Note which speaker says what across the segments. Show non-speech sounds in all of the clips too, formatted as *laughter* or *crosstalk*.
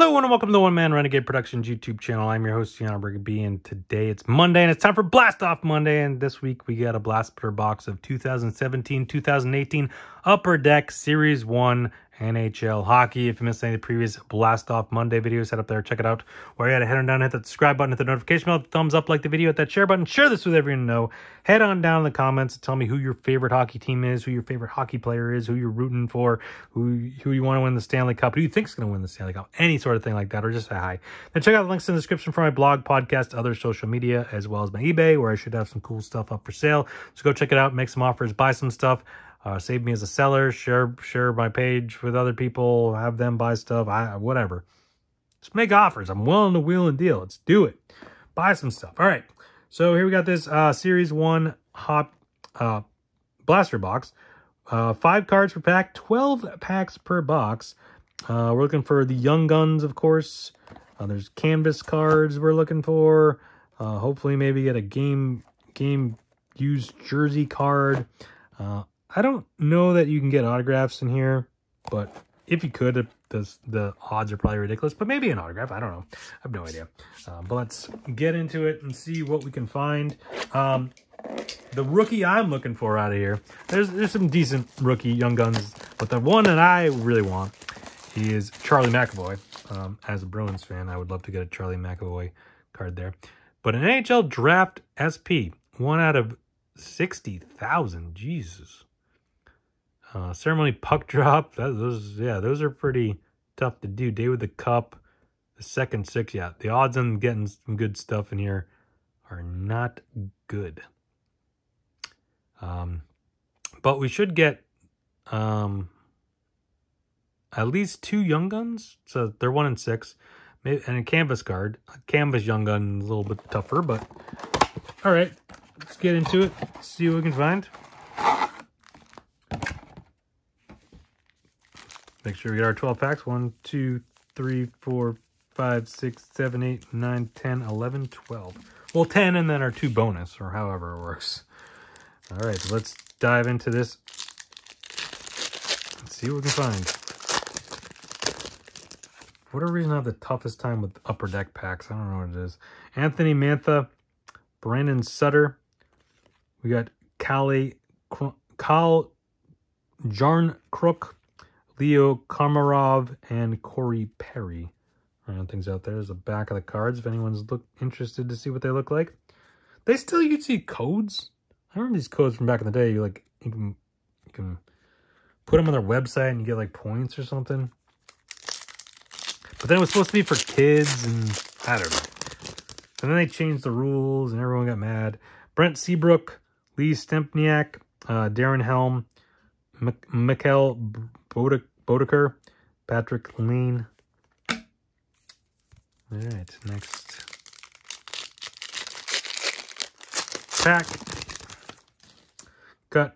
Speaker 1: Hello and welcome to the One Man Renegade Productions YouTube channel. I'm your host, Yana Brigby, and today it's Monday and it's time for Blast Off Monday. And this week we got a blaster box of 2017-2018 Upper Deck Series 1 NHL hockey. If you missed any of the previous Blast Off Monday videos, head up there, check it out. While you're at head on down, hit that subscribe button, hit the notification bell, thumbs up, like the video, hit that share button, share this with everyone you know. Head on down in the comments and tell me who your favorite hockey team is, who your favorite hockey player is, who you're rooting for, who who you want to win the Stanley Cup, who you think is going to win the Stanley Cup, any sort of thing like that, or just say hi. Then check out the links in the description for my blog, podcast, other social media, as well as my eBay, where I should have some cool stuff up for sale. So go check it out, make some offers, buy some stuff uh, save me as a seller, share share my page with other people, have them buy stuff, I whatever. Just make offers. I'm willing to wheel and deal. Let's do it. Buy some stuff. All right. So here we got this uh, Series 1 Hop uh, Blaster Box. Uh, five cards per pack, 12 packs per box. Uh, we're looking for the Young Guns, of course. Uh, there's canvas cards we're looking for. Uh, hopefully maybe get a game game used jersey card. Uh, I don't know that you can get autographs in here, but if you could, the, the odds are probably ridiculous. But maybe an autograph. I don't know. I have no idea. Um, but let's get into it and see what we can find. Um, the rookie I'm looking for out of here, there's there's some decent rookie young guns, but the one that I really want is Charlie McAvoy. Um, as a Bruins fan, I would love to get a Charlie McAvoy card there. But an NHL Draft SP, one out of 60,000. Jesus. Uh, ceremony puck *laughs* drop. That, those, yeah, those are pretty tough to do. Day with the cup, the second six. Yeah, the odds on getting some good stuff in here are not good. Um, but we should get um, at least two young guns. So they're one and six. Maybe, and a canvas guard. A canvas young gun is a little bit tougher, but all right. Let's get into it. See what we can find. Make sure we get our 12 packs. 1, 2, 3, 4, 5, 6, 7, 8, 9, 10, 11, 12. Well, 10 and then our two bonus, or however it works. All right, so let's dive into this. Let's see what we can find. For whatever reason, I have the toughest time with upper deck packs. I don't know what it is. Anthony Mantha, Brandon Sutter. We got Callie, Cal Jarn Crook, Leo Komarov and Corey Perry. Round things out there. There's the back of the cards if anyone's look interested to see what they look like. They still use see codes. I remember these codes from back in the day. You like you can you can put them on their website and you get like points or something. But then it was supposed to be for kids and I don't know. And then they changed the rules and everyone got mad. Brent Seabrook, Lee Stempniak, uh, Darren Helm, Mikhail Bodeker, Patrick Lean. All right, next pack. Got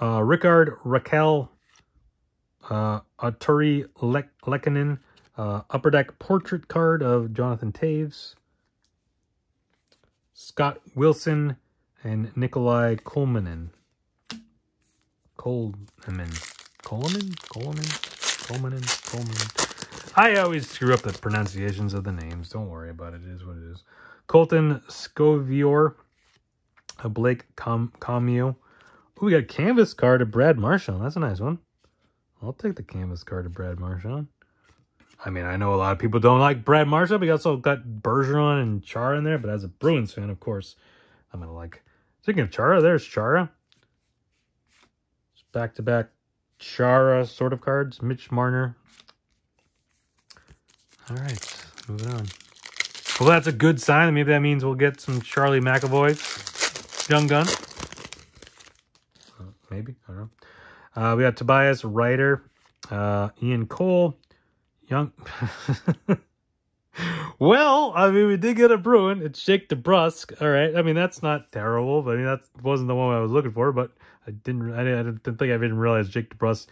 Speaker 1: uh, Rickard Rakell, uh, Artturi Le uh, Upper Deck Portrait card of Jonathan Toews, Scott Wilson, and Nikolai Kolmanen. Coleman. Coleman? Coleman? Coleman? Coleman? I always screw up the pronunciations of the names. Don't worry about it. It is what it is. Colton Sceviour. A Blake Com Comeau. Ooh, we got canvas card of Brad Marchand. That's a nice one. I'll take the canvas card of Brad Marchand. I mean, I know a lot of people don't like Brad Marchand. We also got Bergeron and Chara in there. But as a Bruins fan, of course, I'm going to like... Speaking of Chara, there's Chara back-to-back Chara sort of cards. Mitch Marner. All right, moving on. Well, that's a good sign. Maybe that means we'll get some Charlie McAvoy young gun. Uh, maybe, I don't know. Uh, we got Tobias Rieder, uh, Ian Cole, young... *laughs* *laughs* well, I mean, we did get a Bruin. It's Jake DeBrusk. All right. I mean, that's not terrible. But I mean, that wasn't the one I was looking for. But I didn't. I didn't, I didn't think I didn't realize Jake DeBrusk,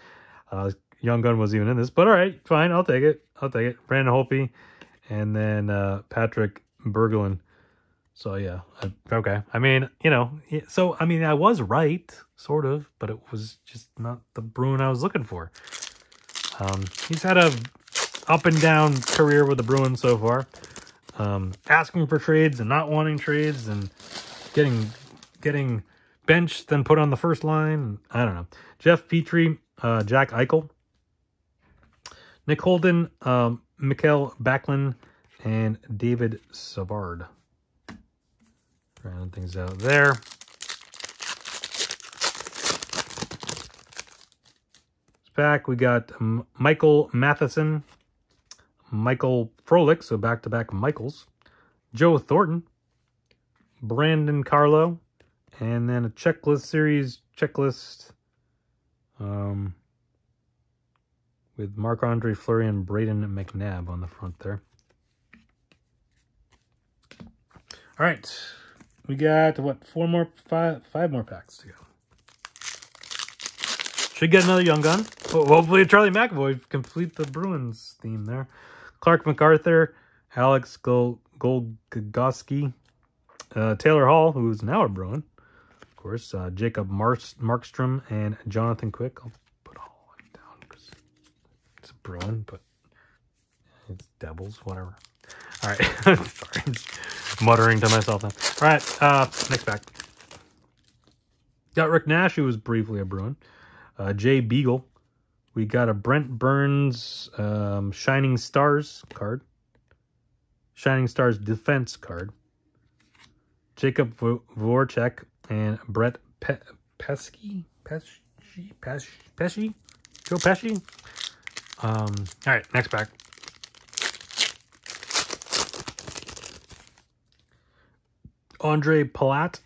Speaker 1: uh, Young Gun was even in this. But all right, fine. I'll take it. I'll take it. Brandon Holpe, and then uh, Patrick Berglund. So yeah, I, okay. I mean, you know, so I mean, I was right, sort of, but it was just not the Bruin I was looking for. Um, he's had a up and down career with the Bruins so far. Um, asking for trades and not wanting trades and getting getting benched, then put on the first line. I don't know. Jeff Petry, uh, Jack Eichel, Nick Holden, um, Mikael Backlund, and David Savard. Round things out there. Back, we got Michael Matheson, Michael Frolik, so back-to-back -back Michaels, Joe Thornton, Brandon Carlo, and then a checklist series checklist um, with Marc-Andre Fleury and Brayden McNabb on the front there. All right, we got, what, four more, five, five more packs to go. Should get another Young Gun. Hopefully Charlie McAvoy complete the Bruins theme there. Clarke MacArthur, Alex Gol Goligoski, uh, Taylor Hall, who's now a Bruin, of course, uh, Jacob Mar Markstrom, and Jonathan Quick. I'll put all down because it's a Bruin, but it's Devils, whatever. All right, *laughs* sorry, muttering to myself now. All right, uh, next pack. Got Rick Nash, who was briefly a Bruin. Uh, Jay Beagle. We got a Brent Burns um, Shining Stars card. Shining Stars Defense card. Jacob Voracek and Brett Pe Pesky? Pesci? Pesci? Pesci? Joe Pesci? Um, all right, next pack. Andre Palat,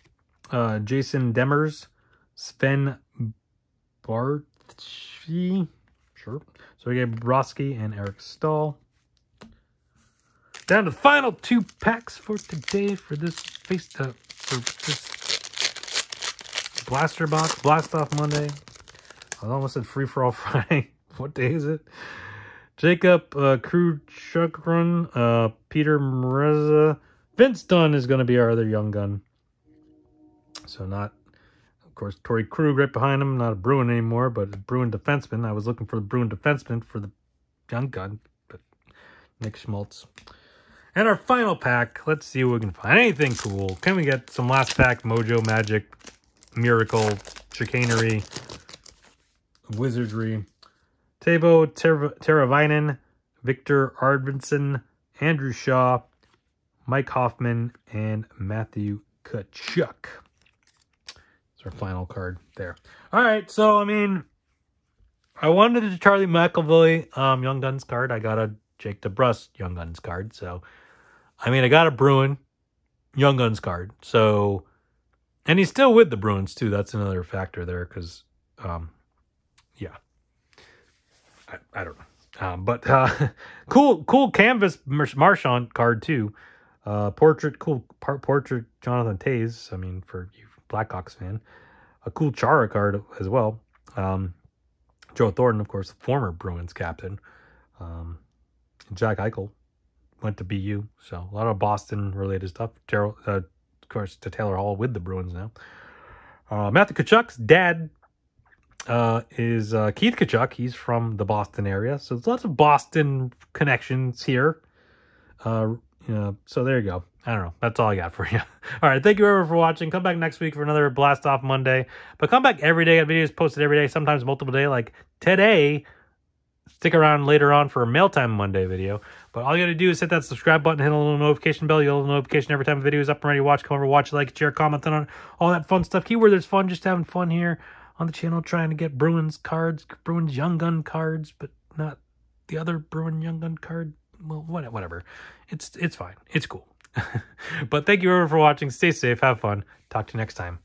Speaker 1: uh, Jason Demers, Sven Baertschi, sure. So we get Broski and Eric Staal. Down to the final two packs for today for this face uh, for this blaster box blast off Monday. I almost said free for all *laughs* Friday. what day is it? Jacob uh, uh, Peter Mreza, Vince Dunn is going to be our other young gun. So not, course, Torey Krug right behind him. Not a Bruin anymore, but a Bruin defenseman. I was looking for the Bruin defenseman for the young gun, but Nick Schmaltz. And our final pack, let's see what we can find. Anything cool. Can we get some last pack Mojo Magic, Miracle, Chicanery, Wizardry, Teuvo Teravainen, Victor Arvidsson, Andrew Shaw, Mike Hoffman, and Matthew Tkachuk. It's our final card there. All right, so, I mean, I wanted a Charlie McAvoy um, Young Guns card. I got a Jake DeBrusk Young Guns card, so I mean, I got a Bruin Young Guns card. So, and he's still with the Bruins too. That's another factor there because, um, yeah, I, I don't know. Um, but uh, *laughs* cool, cool canvas Marchand card too. Uh, portrait, cool part portrait Jonathan Toews. I mean, for you Blackhawks fan, a cool Chara card as well. Um, Joe Thornton, of course, former Bruins captain. Um, Jack Eichel, went to BU. So a lot of Boston related stuff. Uh, of course, to Taylor Hall with the Bruins now. Uh, Matthew Tkachuk's dad uh, is uh, Keith Tkachuk. He's from the Boston area. So there's lots of Boston connections here. Uh, know, so there you go. I don't know. That's all I got for *laughs* you. all right. Thank you everyone for watching. Come back next week for another Blast Off Monday. But come back every day. Videos posted every day, sometimes multiple day. Like today, stick around later on for a Mail Time Monday video. But all you got to do is hit that subscribe button, hit a little notification bell. You'll get a notification every time a video is up and ready to watch. Come over, watch, like, share, comment on all that fun stuff. Keyword there's fun, just having fun here on the channel, trying to get Bruins cards, Bruins Young Gun cards, but not the other Bruin Young Gun card. Well, whatever. It's it's fine. It's cool. *laughs* but thank you everyone for watching. Stay safe. Have fun. Talk to you next time.